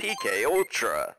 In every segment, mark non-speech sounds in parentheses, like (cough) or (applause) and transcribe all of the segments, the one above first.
PK Ultra.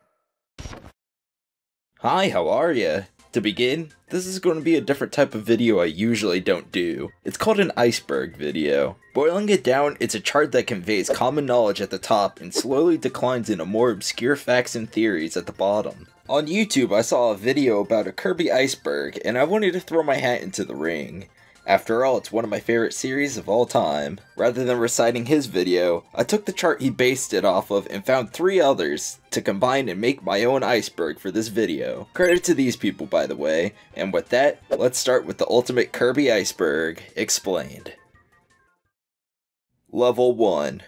Hi, how are ya? To begin, this is going to be a different type of video I usually don't do. It's called an iceberg video. Boiling it down, it's a chart that conveys common knowledge at the top and slowly declines into more obscure facts and theories at the bottom. On YouTube, I saw a video about a Kirby iceberg, and I wanted to throw my hat into the ring. After all, it's one of my favorite series of all time. Rather than reciting his video, I took the chart he based it off of and found three others to combine and make my own iceberg for this video. Credit to these people by the way, and with that, let's start with the ultimate Kirby iceberg explained. Level 1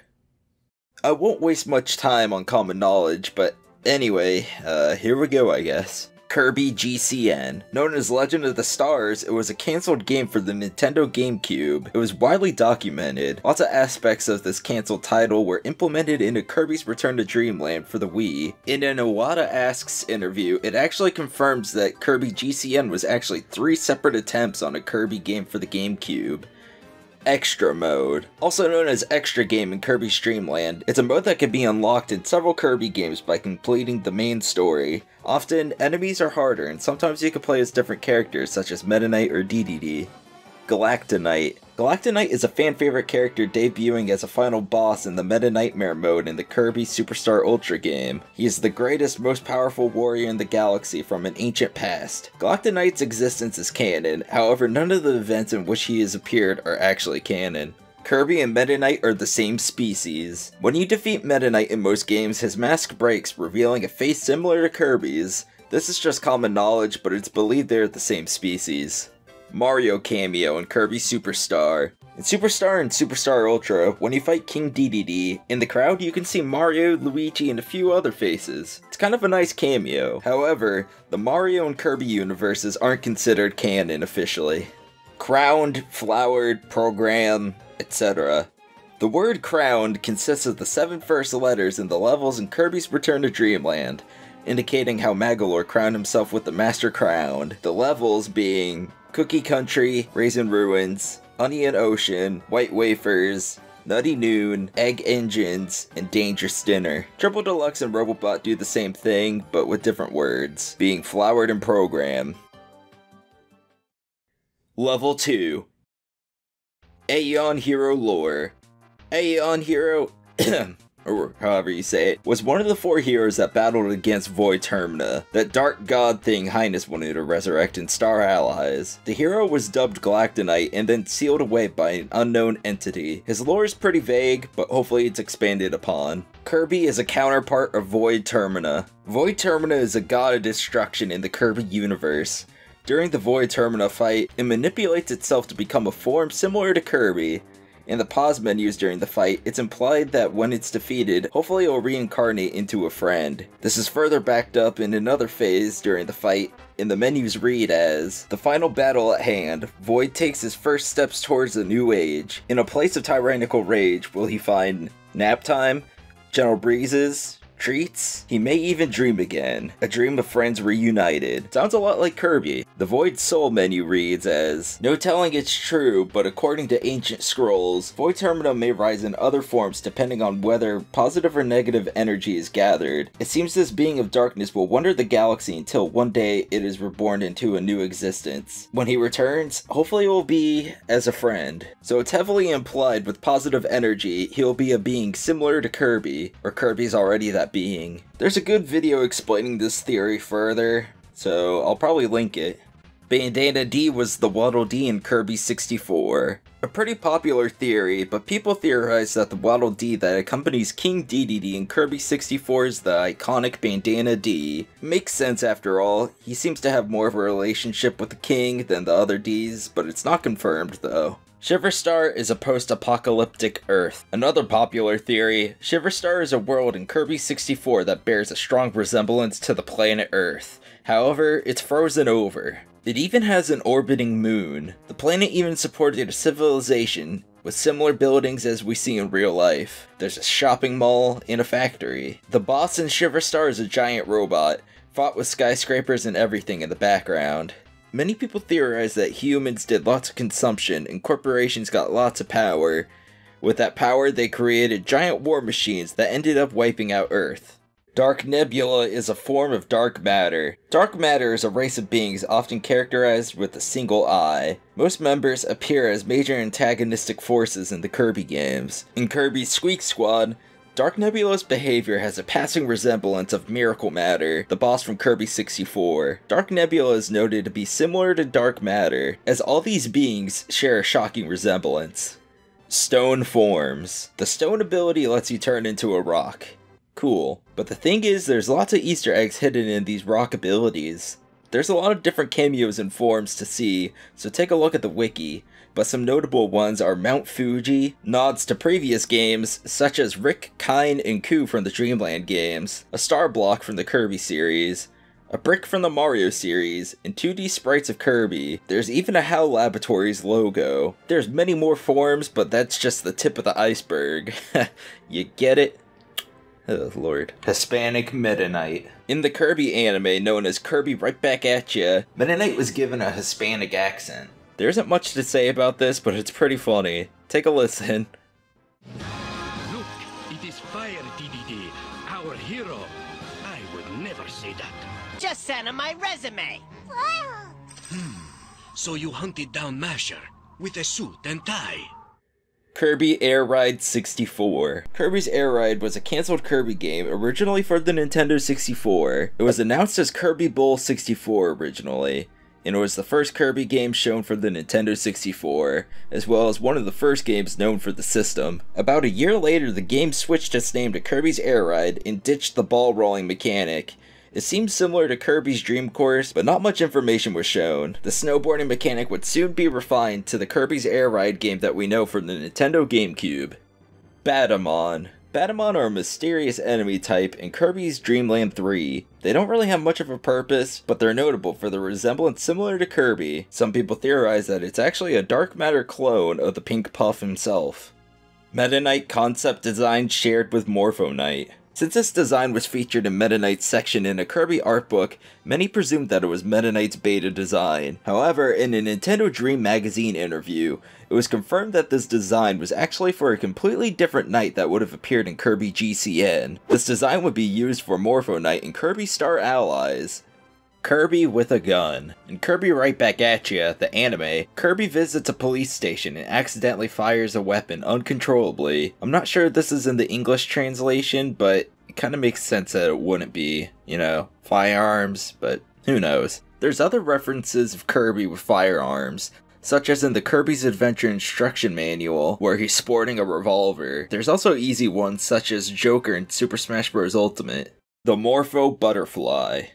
I won't waste much time on common knowledge, but anyway, uh, here we go I guess. Kirby GCN. Known as Legend of the Stars, it was a cancelled game for the Nintendo GameCube. It was widely documented. Lots of aspects of this cancelled title were implemented into Kirby's Return to Dreamland for the Wii. In an Iwata Asks interview, it actually confirms that Kirby GCN was actually three separate attempts on a Kirby game for the GameCube. Extra Mode. Also known as Extra Game in Kirby's Dreamland, it's a mode that can be unlocked in several Kirby games by completing the main story. Often, enemies are harder, and sometimes you can play as different characters such as Meta Knight or Dedede. Galacta Knight. Galacta Knight is a fan favorite character debuting as a final boss in the Meta Knightmare mode in the Kirby Superstar Ultra game. He is the greatest, most powerful warrior in the galaxy from an ancient past. Galacta Knight's existence is canon, however none of the events in which he has appeared are actually canon. Kirby and Meta Knight are the same species. When you defeat Meta Knight in most games, his mask breaks, revealing a face similar to Kirby's. This is just common knowledge, but it's believed they're the same species. Mario cameo in Kirby Superstar. In Superstar and Superstar Ultra, when you fight King Dedede, in the crowd you can see Mario, Luigi, and a few other faces. It's kind of a nice cameo. However, the Mario and Kirby universes aren't considered canon officially. Crowned, flowered, program, etc. The word crowned consists of the seven first letters in the levels in Kirby's Return to Dreamland, indicating how Magolor crowned himself with the Master Crown, the levels being Cookie Country, Raisin Ruins, Onion Ocean, White Wafers, Nutty Noon, Egg Engines, and Dangerous Dinner. Triple Deluxe and Robobot do the same thing, but with different words, being flowered and program. Level 2 Aeon Hero Lore Aeon Hero (clears throat) or however you say it, was one of the four heroes that battled against Void Termina, that dark god thing Highness wanted to resurrect in Star Allies. The hero was dubbed Galacta Knight and then sealed away by an unknown entity. His lore is pretty vague, but hopefully it's expanded upon. Kirby is a counterpart of Void Termina. Void Termina is a god of destruction in the Kirby universe. During the Void Termina fight, it manipulates itself to become a form similar to Kirby, in the pause menus during the fight, it's implied that when it's defeated, hopefully it'll reincarnate into a friend. This is further backed up in another phase during the fight, and the menus read as The final battle at hand, Void takes his first steps towards a new age. In a place of tyrannical rage, will he find nap time, gentle breezes, treats. He may even dream again. A dream of friends reunited. Sounds a lot like Kirby. The Void Soul menu reads as, No telling it's true, but according to ancient scrolls, Void Termina may rise in other forms depending on whether positive or negative energy is gathered. It seems this being of darkness will wander the galaxy until one day it is reborn into a new existence. When he returns, hopefully it will be as a friend. So it's heavily implied with positive energy, he'll be a being similar to Kirby, or Kirby's already that being. There's a good video explaining this theory further, so I'll probably link it. Bandana Dee was the Waddle Dee in Kirby 64. A pretty popular theory, but people theorize that the Waddle Dee that accompanies King Dedede in Kirby 64 is the iconic Bandana Dee. Makes sense after all, he seems to have more of a relationship with the king than the other Dees, but it's not confirmed though. Shiverstar is a post-apocalyptic Earth. Another popular theory, Shiverstar is a world in Kirby 64 that bears a strong resemblance to the planet Earth. However, it's frozen over. It even has an orbiting moon. The planet even supported a civilization with similar buildings as we see in real life. There's a shopping mall and a factory. The boss in Shiverstar is a giant robot, fought with skyscrapers and everything in the background. Many people theorize that humans did lots of consumption and corporations got lots of power. With that power, they created giant war machines that ended up wiping out Earth. Dark Nebula is a form of dark matter. Dark matter is a race of beings often characterized with a single eye. Most members appear as major antagonistic forces in the Kirby games. In Kirby's Squeak Squad, Dark Nebula's behavior has a passing resemblance of Miracle Matter, the boss from Kirby 64. Dark Nebula is noted to be similar to Dark Matter, as all these beings share a shocking resemblance. Stone forms. The stone ability lets you turn into a rock. Cool. But the thing is, there's lots of Easter eggs hidden in these rock abilities. There's a lot of different cameos and forms to see, so take a look at the wiki. But some notable ones are Mount Fuji, nods to previous games such as Rick, Kine, and Coo from the Dreamland games, a star block from the Kirby series, a brick from the Mario series, and 2D sprites of Kirby. There's even a HAL Laboratories logo. There's many more forms, but that's just the tip of the iceberg. (laughs) you get it? Oh lord. Hispanic Meta Knight. In the Kirby anime known as Kirby Right Back At Ya, Meta Knight was given a Hispanic accent. There isn't much to say about this, but it's pretty funny. Take a listen. Look, it is Fire DDD, our hero. I would never say that. Just send him my resume. Hmm. So you hunted down Masher with a suit and tie. Kirby Air Ride 64. Kirby's Air Ride was a cancelled Kirby game originally for the Nintendo 64. It was announced as Kirby Bowl 64 originally, and it was the first Kirby game shown for the Nintendo 64, as well as one of the first games known for the system. About a year later, the game switched its name to Kirby's Air Ride and ditched the ball rolling mechanic. It seemed similar to Kirby's Dream Course, but not much information was shown. The snowboarding mechanic would soon be refined to the Kirby's Air Ride game that we know from the Nintendo GameCube. Batamon. Batamon are a mysterious enemy type in Kirby's Dream Land 3. They don't really have much of a purpose, but they're notable for their resemblance similar to Kirby. Some people theorize that it's actually a dark matter clone of the Pink Puff himself. Meta Knight concept design shared with Morpho Knight. Since this design was featured in Meta Knight's section in a Kirby art book, many presumed that it was Meta Knight's beta design. However, in a Nintendo Dream magazine interview, it was confirmed that this design was actually for a completely different Knight that would have appeared in Kirby GCN. This design would be used for Morpho Knight and Kirby Star Allies. Kirby with a gun. And Kirby Right Back At Ya, the anime, Kirby visits a police station and accidentally fires a weapon uncontrollably. I'm not sure this is in the English translation, but it kind of makes sense that it wouldn't be, you know, firearms, but who knows. There's other references of Kirby with firearms, such as in the Kirby's Adventure Instruction Manual, where he's sporting a revolver. There's also easy ones such as Joker in Super Smash Bros. Ultimate. The Morpho Butterfly.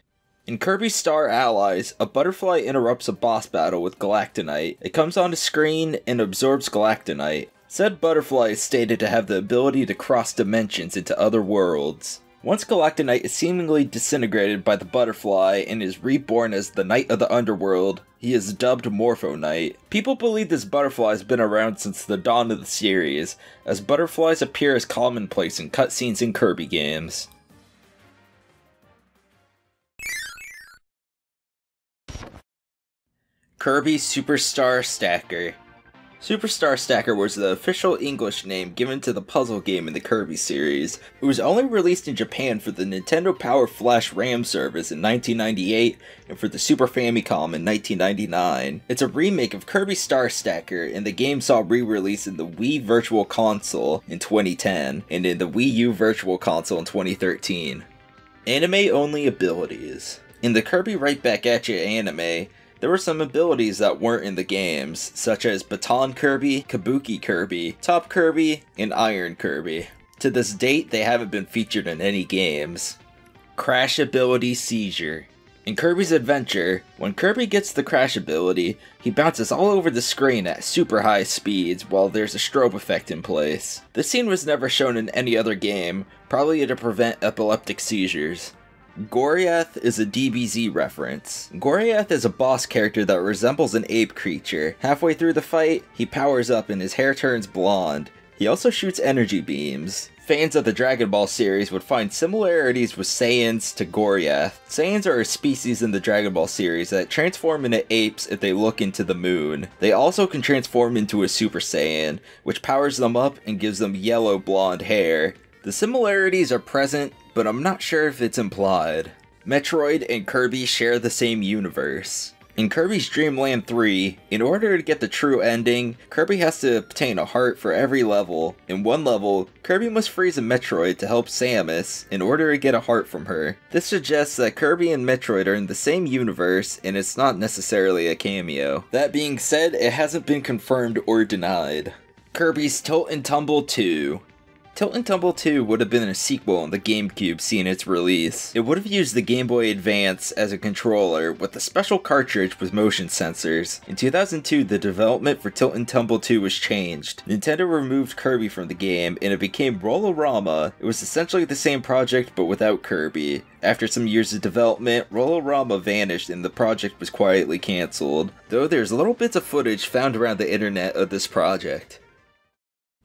In Kirby Star Allies, a butterfly interrupts a boss battle with Galacta Knight. It comes onto screen and absorbs Galacta Knight. Said butterfly is stated to have the ability to cross dimensions into other worlds. Once Galacta Knight is seemingly disintegrated by the butterfly and is reborn as the Knight of the Underworld, he is dubbed Morpho Knight. People believe this butterfly has been around since the dawn of the series, as butterflies appear as commonplace in cutscenes in Kirby games. Kirby Superstar Stacker. Superstar Stacker was the official English name given to the puzzle game in the Kirby series. It was only released in Japan for the Nintendo Power Flash RAM service in 1998 and for the Super Famicom in 1999. It's a remake of Kirby Star Stacker, and the game saw re-release in the Wii Virtual Console in 2010 and in the Wii U Virtual Console in 2013. Anime-only abilities. In the Kirby Right Back At Ya anime, there were some abilities that weren't in the games, such as Baton Kirby, Kabuki Kirby, Top Kirby, and Iron Kirby. To this date, they haven't been featured in any games. Crash Ability Seizure. In Kirby's Adventure, when Kirby gets the crash ability, he bounces all over the screen at super high speeds while there's a strobe effect in place. This scene was never shown in any other game, probably to prevent epileptic seizures. Goriath is a DBZ reference. Goriath is a boss character that resembles an ape creature. Halfway through the fight, he powers up and his hair turns blonde. He also shoots energy beams. Fans of the Dragon Ball series would find similarities with Saiyans to Goriath. Saiyans are a species in the Dragon Ball series that transform into apes if they look into the moon. They also can transform into a Super Saiyan, which powers them up and gives them yellow blonde hair. The similarities are present, but I'm not sure if it's implied. Metroid and Kirby share the same universe. In Kirby's Dream Land 3, in order to get the true ending, Kirby has to obtain a heart for every level. In one level, Kirby must freeze a Metroid to help Samus in order to get a heart from her. This suggests that Kirby and Metroid are in the same universe and it's not necessarily a cameo. That being said, it hasn't been confirmed or denied. Kirby's Tilt and Tumble 2 Tilt and Tumble 2 would have been a sequel on the GameCube seeing its release. It would have used the Game Boy Advance as a controller with a special cartridge with motion sensors. In 2002, the development for Tilt and Tumble 2 was changed. Nintendo removed Kirby from the game and it became Roll-O-Rama. It was essentially the same project but without Kirby. After some years of development, Roll-O-Rama vanished and the project was quietly cancelled, though there's little bits of footage found around the internet of this project.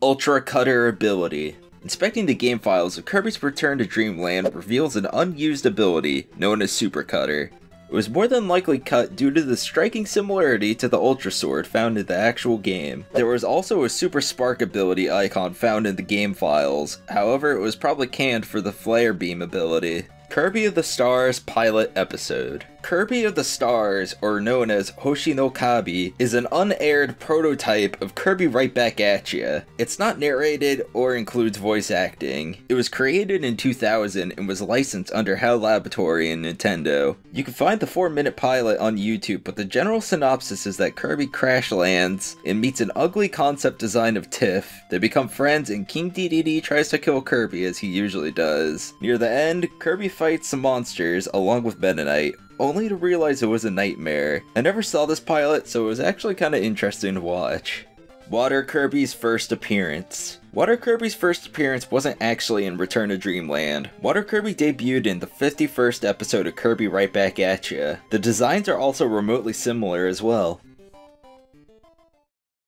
Ultra Cutter ability. Inspecting the game files of Kirby's Return to Dreamland reveals an unused ability known as Super Cutter. It was more than likely cut due to the striking similarity to the Ultra Sword found in the actual game. There was also a Super Spark ability icon found in the game files, however it was probably canned for the Flare Beam ability. Kirby of the Stars pilot episode. Kirby of the Stars, or known as Hoshi no Kabi, is an unaired prototype of Kirby Right Back At Ya. It's not narrated or includes voice acting. It was created in 2000 and was licensed under HAL Laboratory and Nintendo. You can find the 4 minute pilot on YouTube, but the general synopsis is that Kirby crash lands and meets an ugly concept design of Tiff. They become friends and King Dedede tries to kill Kirby as he usually does. Near the end, Kirby fights some monsters along with Knight, only to realize it was a nightmare. I never saw this pilot, so it was actually kind of interesting to watch. Water Kirby's first appearance. Water Kirby's first appearance wasn't actually in Return to Dreamland. Water Kirby debuted in the 51st episode of Kirby Right Back At Ya. The designs are also remotely similar as well.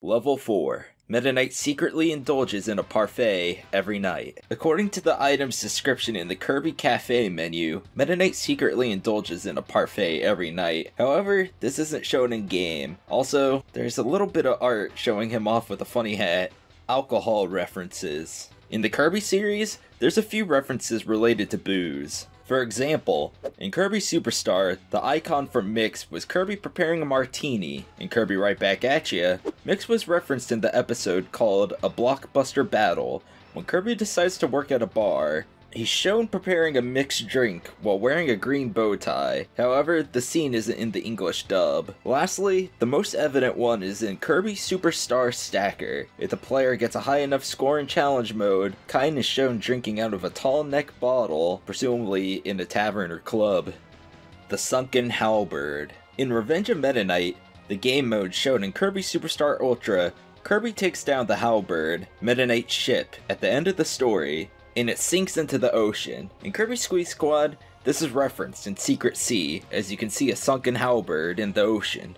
Level 4 Meta Knight secretly indulges in a parfait every night. According to the item's description in the Kirby Cafe menu, Meta Knight secretly indulges in a parfait every night. However, this isn't shown in game. Also, there's a little bit of art showing him off with a funny hat. Alcohol references. In the Kirby series, there's a few references related to booze. For example, in Kirby Superstar, the icon for Mix was Kirby preparing a martini. and Kirby Right Back At Ya, Mix was referenced in the episode called A Blockbuster Battle, when Kirby decides to work at a bar. He's shown preparing a mixed drink while wearing a green bow tie. However, the scene isn't in the English dub. Lastly, the most evident one is in Kirby Superstar Stacker. If the player gets a high enough score in challenge mode, Kine is shown drinking out of a tall neck bottle, presumably in a tavern or club. The Sunken Halberd. In Revenge of Meta Knight, the game mode shown in Kirby Superstar Ultra, Kirby takes down the Halberd, Meta Knight's ship, at the end of the story, and it sinks into the ocean. In Kirby Squeak Squad, this is referenced in Secret Sea, as you can see a sunken halberd in the ocean.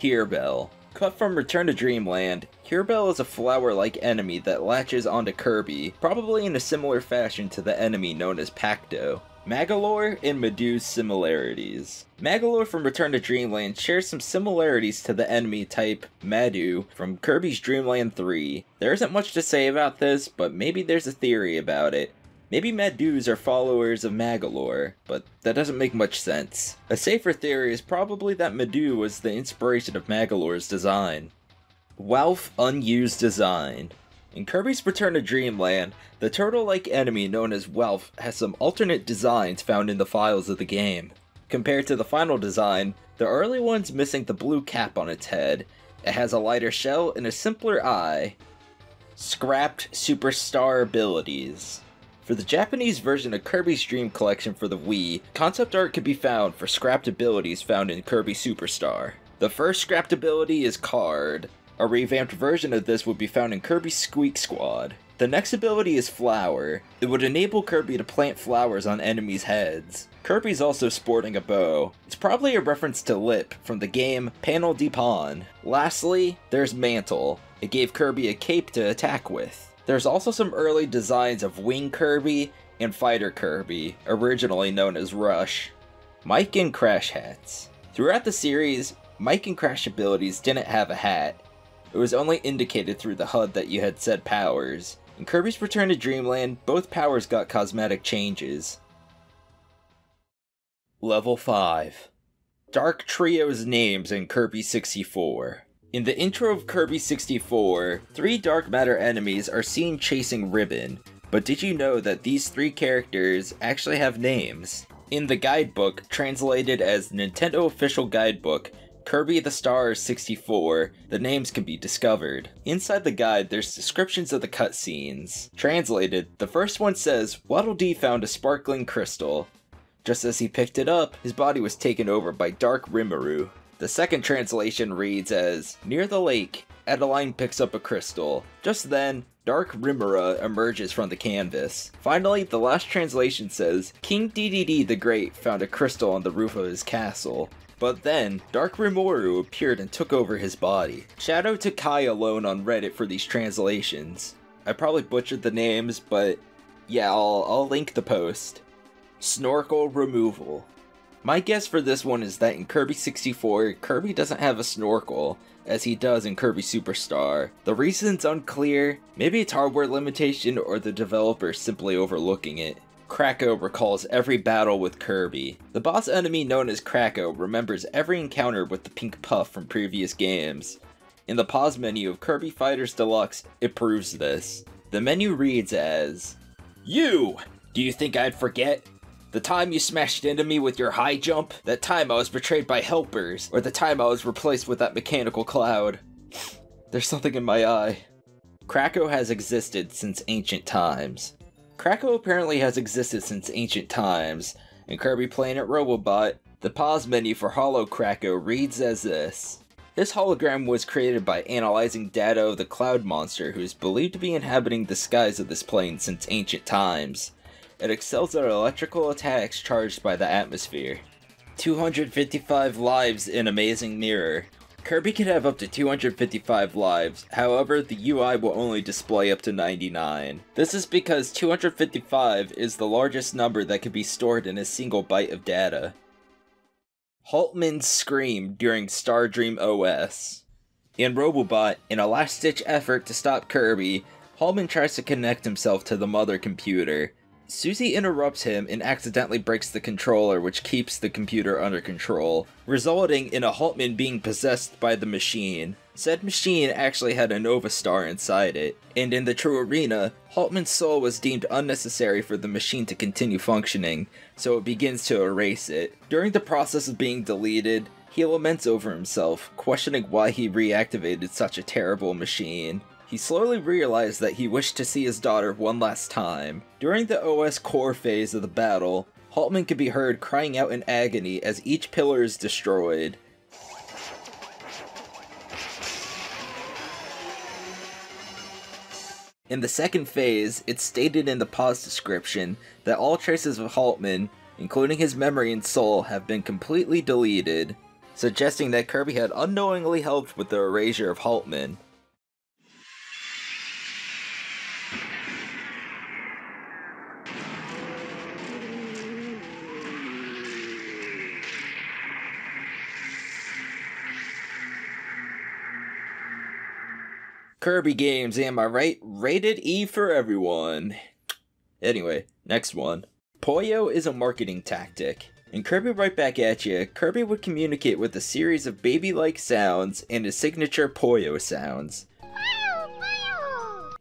Herebell. Cut from Return to Dreamland, Herebell is a flower-like enemy that latches onto Kirby, probably in a similar fashion to the enemy known as Pacto. Magolor and Madu's similarities. Magolor from Return to Dreamland shares some similarities to the enemy type Madu from Kirby's Dreamland 3. There isn't much to say about this, but maybe there's a theory about it. Maybe Medus are followers of Magolor, but that doesn't make much sense. A safer theory is probably that Medu was the inspiration of Magolor's design. Walf Unused Design in Kirby's Return to Dreamland, the turtle-like enemy known as Walf has some alternate designs found in the files of the game. Compared to the final design, the early one's missing the blue cap on its head. It has a lighter shell and a simpler eye. Scrapped Superstar Abilities For the Japanese version of Kirby's Dream Collection for the Wii, concept art could be found for scrapped abilities found in Kirby Superstar. The first scrapped ability is Card, a revamped version of this would be found in Kirby Squeak Squad. The next ability is Flower. It would enable Kirby to plant flowers on enemies' heads. Kirby's also sporting a bow. It's probably a reference to Lip from the game Panel de Pon. Lastly, there's Mantle. It gave Kirby a cape to attack with. There's also some early designs of Wing Kirby and Fighter Kirby, originally known as Rush. Mike and Crash hats. Throughout the series, Mike and Crash abilities didn't have a hat, it was only indicated through the HUD that you had said powers. In Kirby's Return to Dreamland, both powers got cosmetic changes. Level 5 Dark Trio's names in Kirby 64. In the intro of Kirby 64, three dark matter enemies are seen chasing Ribbon, but did you know that these three characters actually have names? In the guidebook, translated as Nintendo Official Guidebook, Kirby the Star 64, the names can be discovered. Inside the guide, there's descriptions of the cutscenes. Translated, the first one says, Waddle Dee found a sparkling crystal. Just as he picked it up, his body was taken over by Dark Rimuru. The second translation reads as, Near the lake, Adeleine picks up a crystal. Just then, Dark Rimura emerges from the canvas. Finally, the last translation says, King Dedede the Great found a crystal on the roof of his castle. But then, Dark Rimuru appeared and took over his body. Shout out to Kai alone on Reddit for these translations. I probably butchered the names, but yeah, I'll, I'll link the post. Snorkel removal. My guess for this one is that in Kirby 64, Kirby doesn't have a snorkel, as he does in Kirby Superstar. The reason's unclear, maybe it's hardware limitation or the developer simply overlooking it. Kracko recalls every battle with Kirby. The boss enemy known as Kracko remembers every encounter with the pink puff from previous games. In the pause menu of Kirby Fighters Deluxe, it proves this. The menu reads as, You! Do you think I'd forget? The time you smashed into me with your high jump? That time I was betrayed by helpers? Or the time I was replaced with that mechanical cloud? (laughs) There's something in my eye. Kracko has existed since ancient times. Kracko apparently has existed since ancient times. In Kirby Planet Robobot, the pause menu for Hollow Kracko reads as this. This hologram was created by analyzing data of the cloud monster who is believed to be inhabiting the skies of this plane since ancient times. It excels at electrical attacks charged by the atmosphere. 255 lives in Amazing Mirror. Kirby can have up to 255 lives, however the UI will only display up to 99. This is because 255 is the largest number that can be stored in a single byte of data. Haltmann's scream during Star Dream OS. In Robobot, in a last-ditch effort to stop Kirby, Haltmann tries to connect himself to the mother computer, Susie interrupts him and accidentally breaks the controller, which keeps the computer under control, resulting in a Haltmann being possessed by the machine. Said machine actually had a Nova Star inside it, and in the true arena, Haltmann's soul was deemed unnecessary for the machine to continue functioning, so it begins to erase it. During the process of being deleted, he laments over himself, questioning why he reactivated such a terrible machine. He slowly realized that he wished to see his daughter one last time. During the OS core phase of the battle, Haltmann can be heard crying out in agony as each pillar is destroyed. In the second phase, it's stated in the pause description that all traces of Haltmann, including his memory and soul, have been completely deleted, suggesting that Kirby had unknowingly helped with the erasure of Haltmann. Kirby games, am I right? Rated E for everyone. Anyway, next one. Poyo is a marketing tactic. In Kirby Right Back at you, Kirby would communicate with a series of baby-like sounds and his signature Poyo sounds.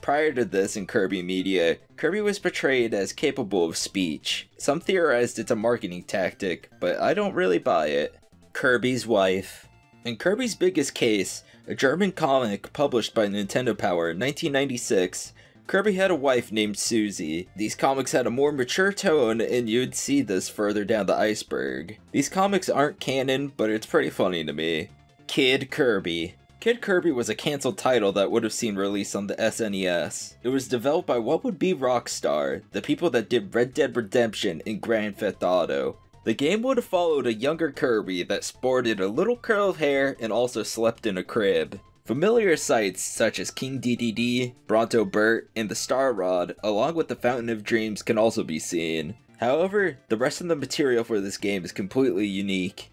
Prior to this in Kirby media, Kirby was portrayed as capable of speech. Some theorized it's a marketing tactic, but I don't really buy it. Kirby's wife. In Kirby's biggest case, a German comic published by Nintendo Power in 1996, Kirby had a wife named Susie. These comics had a more mature tone, and you'd see this further down the iceberg. These comics aren't canon, but it's pretty funny to me. Kid Kirby. Kid Kirby was a cancelled title that would have seen release on the SNES. It was developed by what would be Rockstar, the people that did Red Dead Redemption and Grand Theft Auto. The game would have followed a younger Kirby that sported a little curl of hair and also slept in a crib. Familiar sights such as King Dedede, Bronto Burt, and the Star Rod, along with the Fountain of Dreams, can also be seen. However, the rest of the material for this game is completely unique.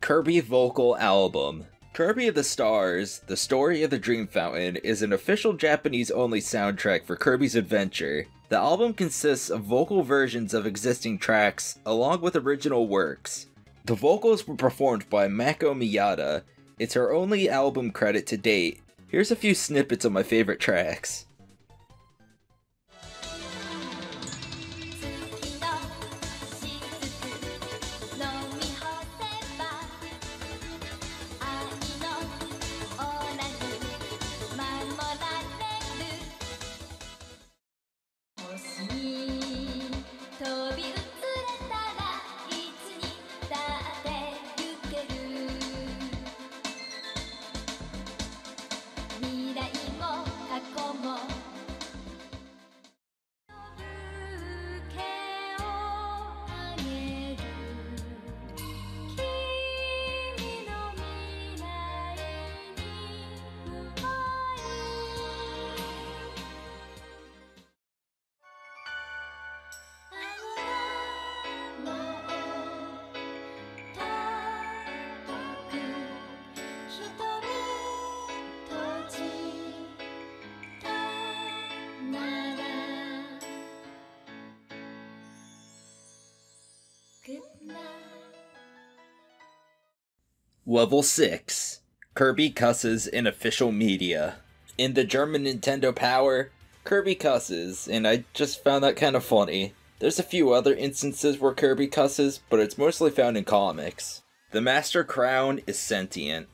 Kirby Vocal Album Kirby of the Stars, The Story of the Dream Fountain is an official Japanese only soundtrack for Kirby's Adventure. The album consists of vocal versions of existing tracks along with original works. The vocals were performed by Mako Miyata. It's her only album credit to date. Here's a few snippets of my favorite tracks. Level 6 Kirby cusses in official media. In the German Nintendo Power, Kirby cusses, and I just found that kind of funny. There's a few other instances where Kirby cusses, but it's mostly found in comics. The Master Crown is sentient.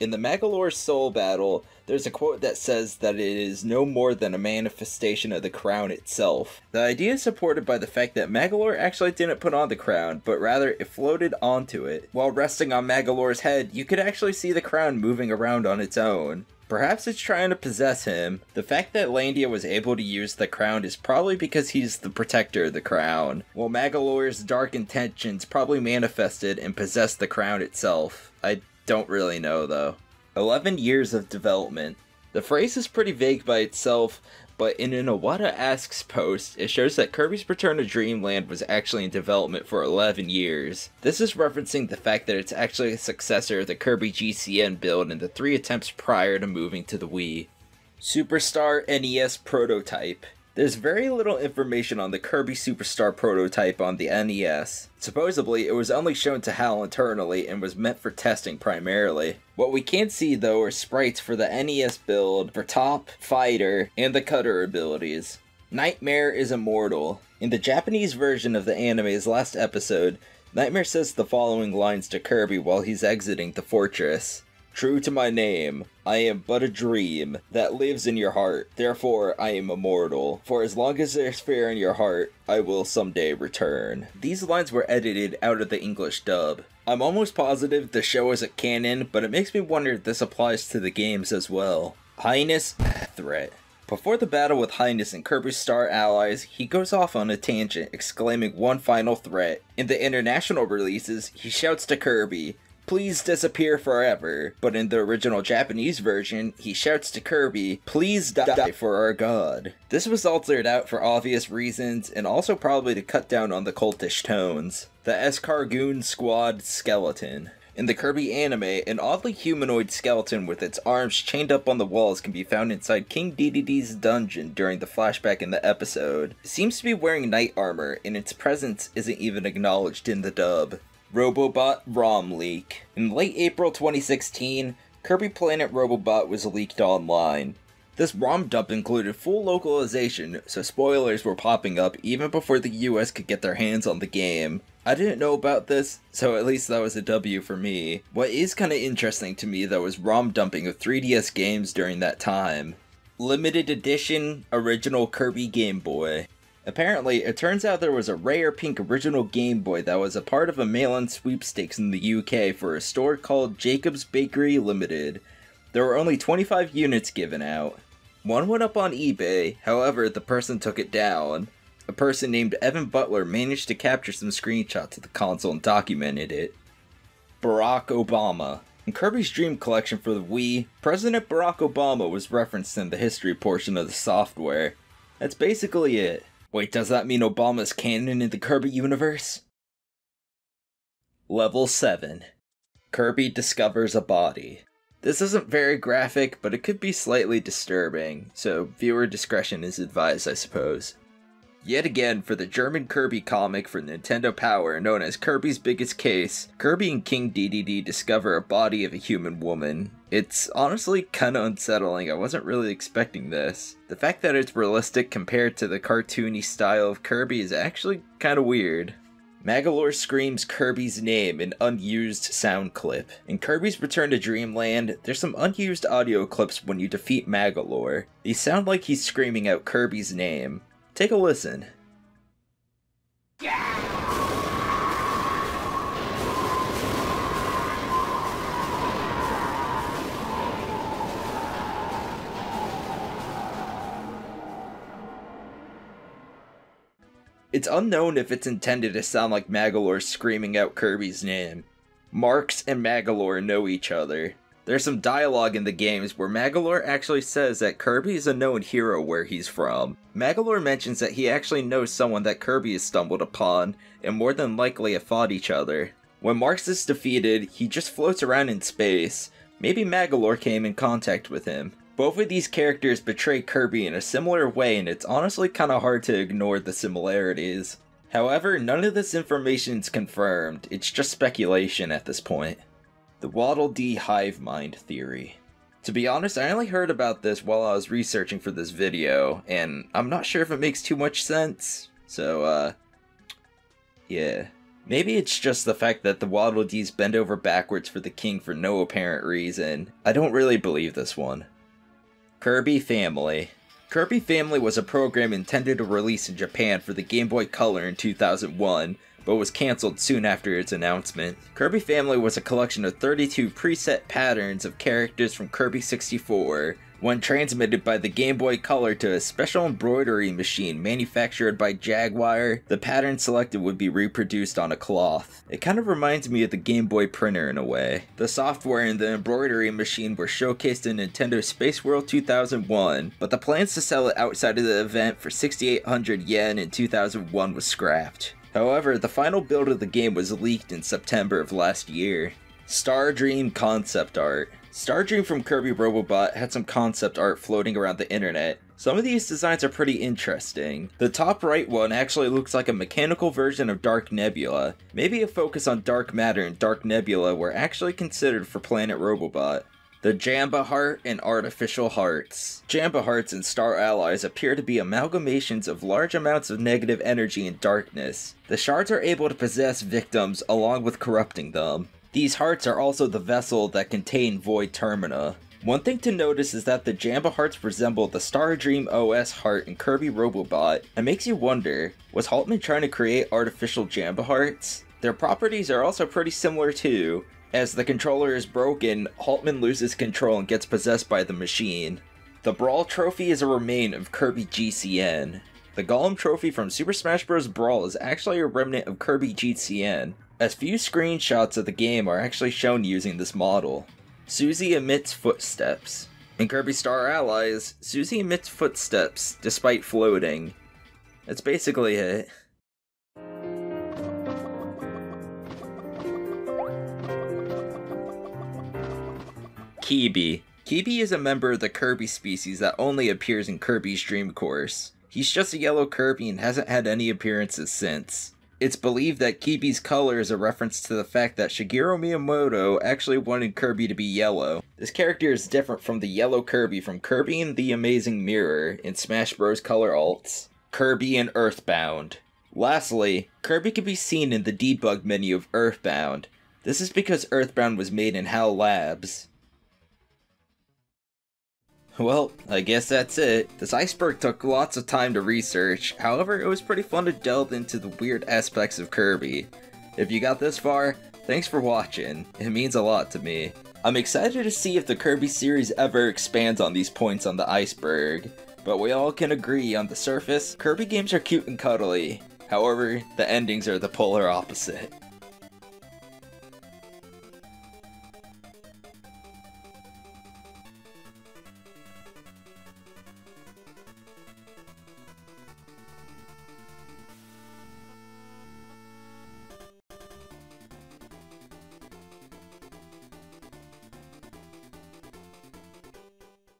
In the Magolor Soul Battle, there's a quote that says that it is no more than a manifestation of the crown itself. The idea is supported by the fact that Magolor actually didn't put on the crown, but rather it floated onto it. While resting on Magolor's head, you could actually see the crown moving around on its own. Perhaps it's trying to possess him. The fact that Landia was able to use the crown is probably because he's the protector of the crown, while Magolor's dark intentions probably manifested and possessed the crown itself. I don't really know though. 11 years of development. The phrase is pretty vague by itself, but in an Iwata Asks post, it shows that Kirby's Return to Dreamland was actually in development for 11 years. This is referencing the fact that it's actually a successor of the Kirby GCN build in the three attempts prior to moving to the Wii. Superstar NES Prototype. There's very little information on the Kirby Superstar prototype on the NES. Supposedly, it was only shown to HAL internally and was meant for testing primarily. What we can't see though are sprites for the NES build for Top, Fighter, and the Cutter abilities. Nightmare is immortal. In the Japanese version of the anime's last episode, Nightmare says the following lines to Kirby while he's exiting the fortress. True to my name, I am but a dream that lives in your heart. Therefore, I am immortal. For as long as there's fear in your heart, I will someday return. These lines were edited out of the English dub. I'm almost positive the show isn't canon, but it makes me wonder if this applies to the games as well. Highness threat. Before the battle with Highness and Kirby's star allies, he goes off on a tangent, exclaiming one final threat. In the international releases, he shouts to Kirby, Please disappear forever. But in the original Japanese version, he shouts to Kirby, Please die for our god. This was altered out for obvious reasons, and also probably to cut down on the cultish tones. The Escargoon Squad Skeleton. In the Kirby anime, an oddly humanoid skeleton with its arms chained up on the walls can be found inside King Dedede's dungeon during the flashback in the episode. It seems to be wearing knight armor, and its presence isn't even acknowledged in the dub. Robobot ROM leak. In late April 2016, Kirby Planet Robobot was leaked online. This ROM dump included full localization, so spoilers were popping up even before the US could get their hands on the game. I didn't know about this, so at least that was a W for me. What is kinda interesting to me though is ROM dumping of 3DS games during that time. Limited edition original Kirby Game Boy. Apparently, it turns out there was a rare pink original Game Boy that was a part of a mail-in sweepstakes in the UK for a store called Jacob's Bakery Limited. There were only 25 units given out. One went up on eBay, however, the person took it down. A person named Evan Butler managed to capture some screenshots of the console and documented it. Barack Obama. In Kirby's Dream Collection for the Wii, President Barack Obama was referenced in the history portion of the software. That's basically it. Wait, does that mean Obama's canon in the Kirby universe? Level 7 Kirby discovers a body. This isn't very graphic, but it could be slightly disturbing, so viewer discretion is advised, I suppose. Yet again, for the German Kirby comic for Nintendo Power known as Kirby's Biggest Case, Kirby and King Dedede discover a body of a human woman. It's honestly kinda unsettling, I wasn't really expecting this. The fact that it's realistic compared to the cartoony style of Kirby is actually kinda weird. Magolor screams Kirby's name in unused sound clip. In Kirby's Return to Dreamland, there's some unused audio clips when you defeat Magolor. These sound like he's screaming out Kirby's name. Take a listen. It's unknown if it's intended to sound like Magolor screaming out Kirby's name. Marx and Magolor know each other. There's some dialogue in the games where Magolor actually says that Kirby is a known hero where he's from. Magolor mentions that he actually knows someone that Kirby has stumbled upon, and more than likely have fought each other. When Marx is defeated, he just floats around in space. Maybe Magolor came in contact with him. Both of these characters betray Kirby in a similar way, and it's honestly kinda hard to ignore the similarities. However, none of this information is confirmed, it's just speculation at this point. The Waddle Dee hive mind theory. To be honest, I only heard about this while I was researching for this video, and I'm not sure if it makes too much sense. So, uh, yeah. Maybe it's just the fact that the Waddle Dees bend over backwards for the king for no apparent reason. I don't really believe this one. Kirby Family. Kirby Family was a program intended to release in Japan for the Game Boy Color in 2001, but was cancelled soon after its announcement. Kirby Family was a collection of 32 preset patterns of characters from Kirby 64, when transmitted by the Game Boy Color to a special embroidery machine manufactured by Jaguar, the pattern selected would be reproduced on a cloth. It kind of reminds me of the Game Boy printer in a way. The software and the embroidery machine were showcased in Nintendo Space World 2001, but the plans to sell it outside of the event for 6,800 yen in 2001 was scrapped. However, the final build of the game was leaked in September of last year. Star Dream concept art. Star Dream from Kirby Robobot had some concept art floating around the internet. Some of these designs are pretty interesting. The top right one actually looks like a mechanical version of Dark Nebula. Maybe a focus on dark matter and Dark Nebula were actually considered for Planet Robobot. The Jamba Heart and Artificial Hearts. Jamba Hearts and Star Allies appear to be amalgamations of large amounts of negative energy and darkness. The shards are able to possess victims along with corrupting them. These hearts are also the vessel that contain Void Termina. One thing to notice is that the Jamba hearts resemble the Star Dream OS heart in Kirby Robobot, and makes you wonder, was Haltmann trying to create artificial Jamba hearts? Their properties are also pretty similar too. As the controller is broken, Haltmann loses control and gets possessed by the machine. The Brawl Trophy is a remain of Kirby GCN. The Golem Trophy from Super Smash Bros. Brawl is actually a remnant of Kirby GCN, as few screenshots of the game are actually shown using this model. Susie emits footsteps. In Kirby Star Allies, Susie emits footsteps despite floating. That's basically it. Keeby. Keeby is a member of the Kirby species that only appears in Kirby's Dream Course. He's just a yellow Kirby and hasn't had any appearances since. It's believed that Keeby's color is a reference to the fact that Shigeru Miyamoto actually wanted Kirby to be yellow. This character is different from the yellow Kirby from Kirby and the Amazing Mirror in Smash Bros. Color Alts. Kirby and Earthbound. Lastly, Kirby can be seen in the debug menu of Earthbound. This is because Earthbound was made in HAL Labs. Well, I guess that's it. This iceberg took lots of time to research, however, it was pretty fun to delve into the weird aspects of Kirby. If you got this far, thanks for watching, it means a lot to me. I'm excited to see if the Kirby series ever expands on these points on the iceberg, but we all can agree on the surface, Kirby games are cute and cuddly. However, the endings are the polar opposite.